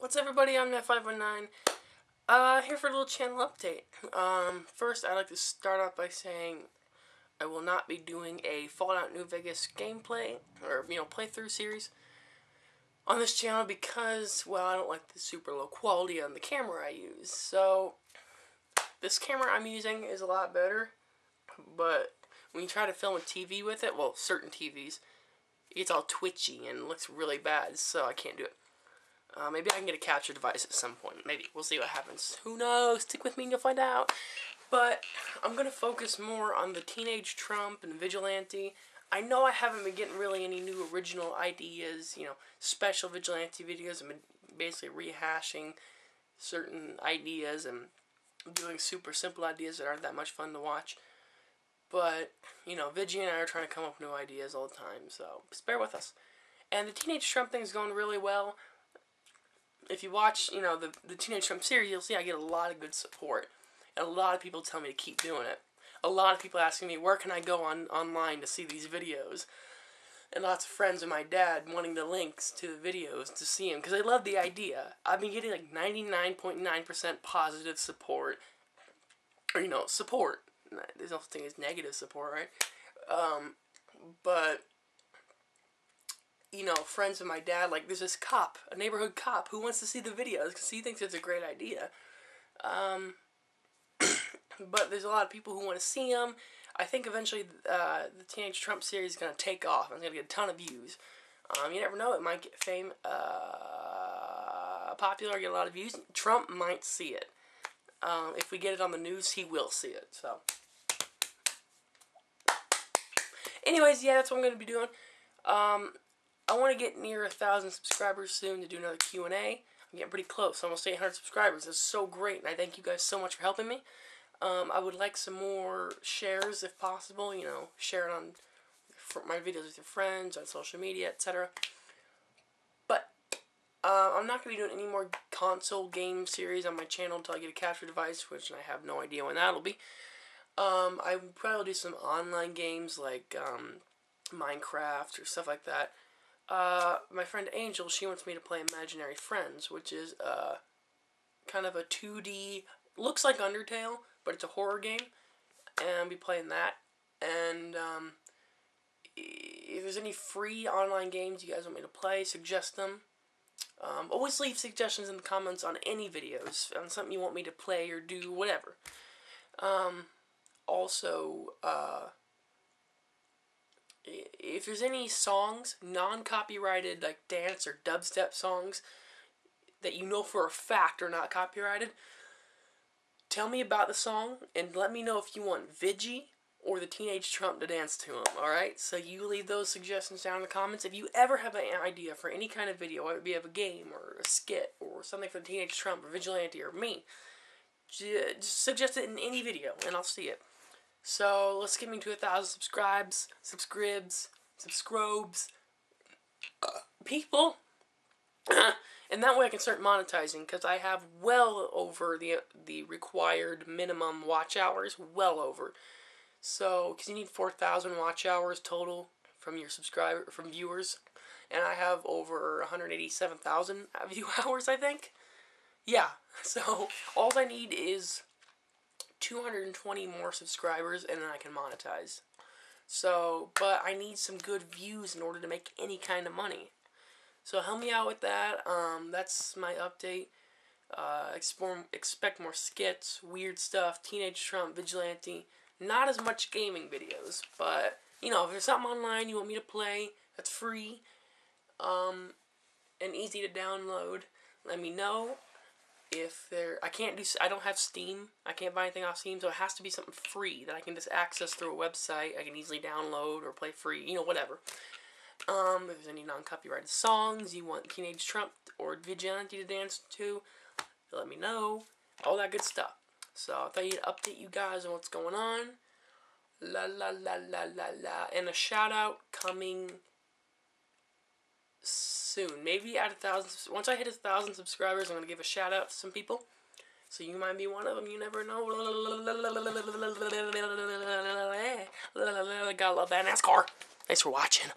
What's everybody? I'm Neb519. Uh, here for a little channel update. Um, first, I'd like to start off by saying I will not be doing a Fallout New Vegas gameplay, or, you know, playthrough series on this channel because, well, I don't like the super low quality on the camera I use. So, this camera I'm using is a lot better, but when you try to film a TV with it, well, certain TVs, it's all twitchy and looks really bad, so I can't do it. Uh, maybe I can get a capture device at some point. Maybe. We'll see what happens. Who knows? Stick with me and you'll find out. But I'm going to focus more on the Teenage Trump and Vigilante. I know I haven't been getting really any new original ideas, you know, special Vigilante videos. I've been basically rehashing certain ideas and doing super simple ideas that aren't that much fun to watch. But, you know, Vigi and I are trying to come up with new ideas all the time, so just bear with us. And the Teenage Trump thing is going really well if you watch, you know, the, the Teenage Trump series, you'll see I get a lot of good support. And a lot of people tell me to keep doing it. A lot of people asking me, where can I go on online to see these videos? And lots of friends of my dad wanting the links to the videos to see them because they love the idea. I've been getting like 99.9% positive support. Or, you know, support. There's no thing as negative support, right? Um, but you know, friends of my dad, like there's this cop, a neighborhood cop, who wants to see the videos because he thinks it's a great idea. Um, but there's a lot of people who want to see them. I think eventually uh, the Teenage Trump series is going to take off. It's going to get a ton of views. Um, you never know, it might get fame, uh, popular, get a lot of views. Trump might see it. Um, if we get it on the news, he will see it. So, anyways, yeah, that's what I'm going to be doing. Um, I want to get near a thousand subscribers soon to do another Q&A. I'm getting pretty close, almost 800 subscribers. That's so great, and I thank you guys so much for helping me. Um, I would like some more shares if possible, you know, share it on my videos with your friends, on social media, etc. But, uh, I'm not going to be doing any more console game series on my channel until I get a capture device, which I have no idea when that'll be. Um, I will probably do some online games like, um, Minecraft or stuff like that. Uh, my friend Angel, she wants me to play Imaginary Friends, which is uh, kind of a 2D, looks like Undertale, but it's a horror game, and I'll be playing that. And um, if there's any free online games you guys want me to play, suggest them. Um, always leave suggestions in the comments on any videos, on something you want me to play or do, whatever. Um, also, uh, if there's any songs, non-copyrighted, like dance or dubstep songs, that you know for a fact are not copyrighted, tell me about the song and let me know if you want Vigi or the Teenage Trump to dance to them, alright? So you leave those suggestions down in the comments. If you ever have an idea for any kind of video, whether it be of a game or a skit or something for the Teenage Trump or Vigilante or me, just suggest it in any video and I'll see it. So let's get me to a thousand subscribes, subscribes, subscribes, uh, people. and that way I can start monetizing because I have well over the the required minimum watch hours, well over. So, because you need 4,000 watch hours total from your subscriber, from viewers, and I have over 187,000 view hours, I think. Yeah, so all I need is 220 more subscribers and then I can monetize. So, but I need some good views in order to make any kind of money. So help me out with that. Um, that's my update. Uh, explore, expect more skits, weird stuff, Teenage Trump, Vigilante. Not as much gaming videos, but, you know, if there's something online you want me to play that's free um, and easy to download, let me know if there I can't do I don't have Steam. I can't buy anything off Steam, so it has to be something free that I can just access through a website. I can easily download or play free, you know, whatever. Um, if there's any non-copyrighted songs you want Teenage Trump or Vigilante to dance to, let me know. All that good stuff. So I thought I'd update you guys on what's going on. La la la la la la. And a shout out coming soon. Maybe at a thousand. Once I hit a thousand subscribers, I'm gonna give a shout out to some people. So you might be one of them. You never know. Gotta love that NASCAR. Thanks for watching.